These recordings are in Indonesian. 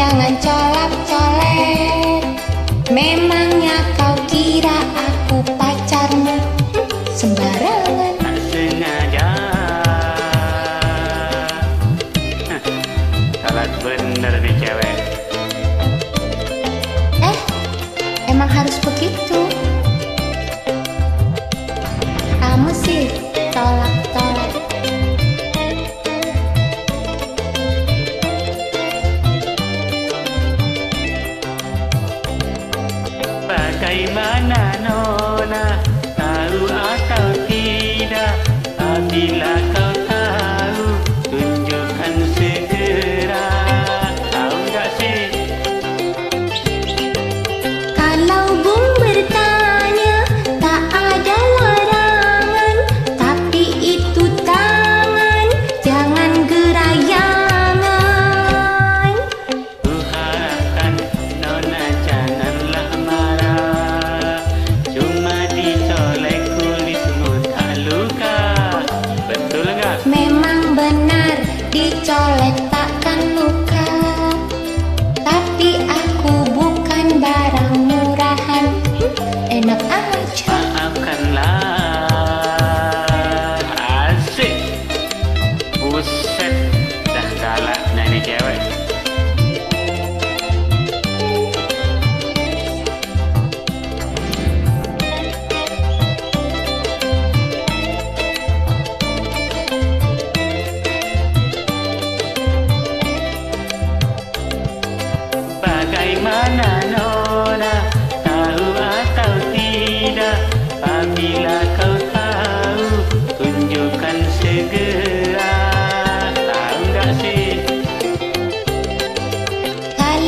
jangan colap-colek Memangnya kau kira aku pacarmu? Sembarang bagaimana nona? Tahu atau tidak? Apabila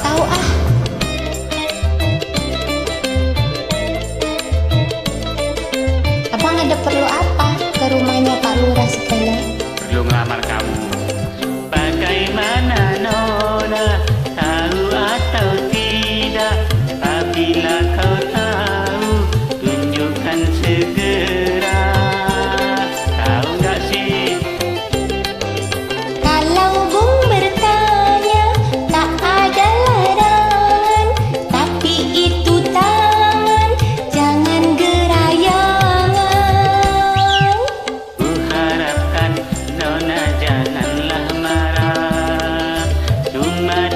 tahu ah abang ada perlu apa ke rumahnya Pak Lurah sekalian? perlu ngelamar kamu